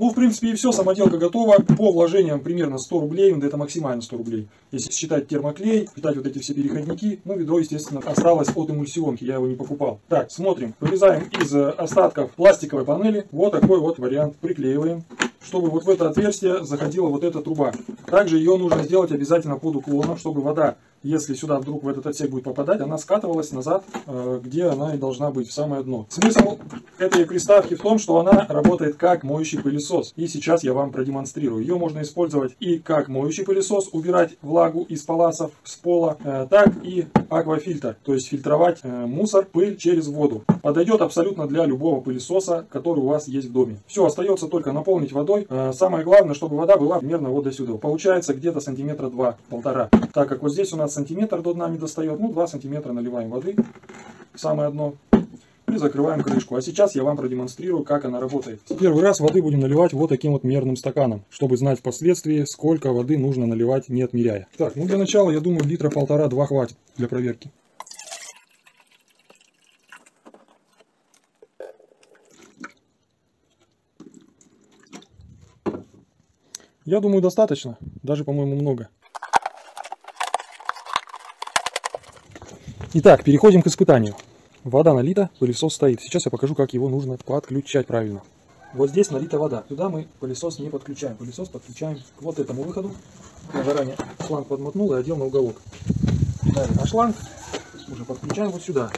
Ну, в принципе, и все, самоделка готова. По вложениям примерно 100 рублей, это максимально 100 рублей. Если считать термоклей, считать вот эти все переходники, ну, ведро, естественно, осталось от эмульсионки, я его не покупал. Так, смотрим. Вырезаем из остатков пластиковой панели вот такой вот вариант. Приклеиваем чтобы вот в это отверстие заходила вот эта труба. Также ее нужно сделать обязательно под уклоном, чтобы вода если сюда вдруг в этот отсек будет попадать, она скатывалась назад, э, где она и должна быть, в самое дно. Смысл этой приставки в том, что она работает как моющий пылесос. И сейчас я вам продемонстрирую. Ее можно использовать и как моющий пылесос, убирать влагу из паласов, с пола, э, так и аквафильтр, то есть фильтровать э, мусор, пыль через воду. Подойдет абсолютно для любого пылесоса, который у вас есть в доме. Все, остается только наполнить водой. Самое главное, чтобы вода была примерно вот до сюда. Получается где-то сантиметра два-полтора. Так как вот здесь у нас сантиметр до дна не достает, ну 2 сантиметра наливаем воды самое дно и закрываем крышку. А сейчас я вам продемонстрирую, как она работает. Первый раз воды будем наливать вот таким вот мерным стаканом, чтобы знать впоследствии, сколько воды нужно наливать, не отмеряя. Так, ну для начала, я думаю, литра полтора-два хватит для проверки. Я думаю, достаточно. Даже, по-моему, много. Итак, переходим к испытанию. Вода налита, пылесос стоит. Сейчас я покажу, как его нужно подключать правильно. Вот здесь налита вода. Туда мы пылесос не подключаем. Пылесос подключаем к вот этому выходу. Я заранее шланг подмотнул и одел на уголок. Далее на шланг уже подключаем вот сюда.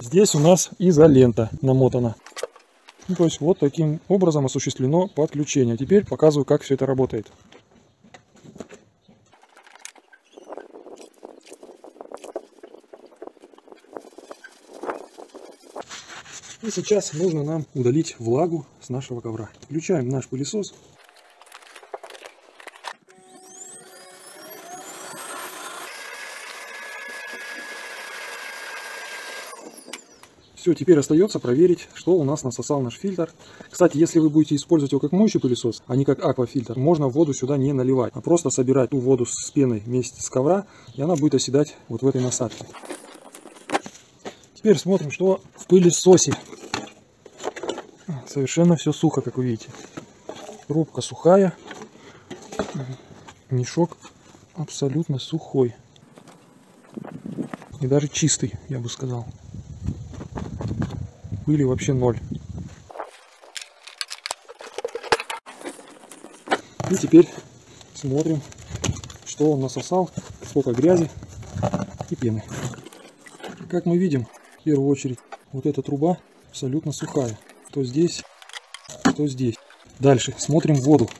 Здесь у нас изолента намотана. Ну, то есть вот таким образом осуществлено подключение. Теперь показываю, как все это работает. Сейчас нужно нам удалить влагу с нашего ковра. Включаем наш пылесос. Все, теперь остается проверить, что у нас насосал наш фильтр. Кстати, если вы будете использовать его как моющий пылесос, а не как аквафильтр, можно воду сюда не наливать, а просто собирать ту воду с пеной вместе с ковра, и она будет оседать вот в этой насадке. Теперь смотрим, что в пылесосе. Совершенно все сухо, как вы видите. Рубка сухая. Мешок абсолютно сухой. И даже чистый, я бы сказал. Пыли вообще ноль. И теперь смотрим, что он насосал, сколько грязи и пены. Как мы видим, в первую очередь, вот эта труба абсолютно сухая. То здесь, то здесь. Дальше смотрим воду.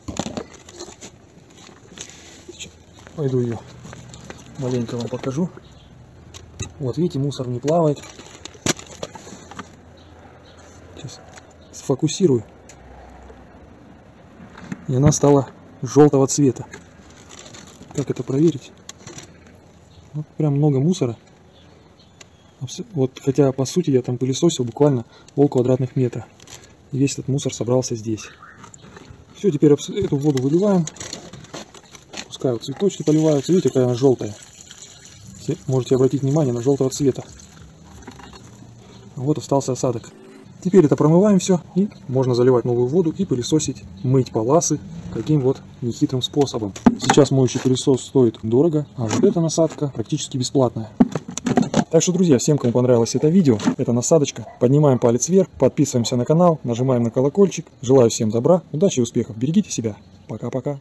Пойду ее маленько вам покажу. Вот видите, мусор не плавает. Сейчас сфокусирую. И она стала желтого цвета. Как это проверить? Вот прям много мусора. Вот, хотя по сути я там пылесосил буквально пол квадратных метра. И весь этот мусор собрался здесь. Все, теперь эту воду выливаем. Пускай вот цветочки поливаются. Видите, какая она желтая. Можете обратить внимание на желтого цвета. Вот остался осадок. Теперь это промываем все и можно заливать новую воду и пылесосить, мыть паласы таким вот нехитрым способом. Сейчас моющий пылесос стоит дорого, а вот эта насадка практически бесплатная. Так что, друзья, всем, кому понравилось это видео, это насадочка, поднимаем палец вверх, подписываемся на канал, нажимаем на колокольчик. Желаю всем добра, удачи и успехов. Берегите себя. Пока-пока.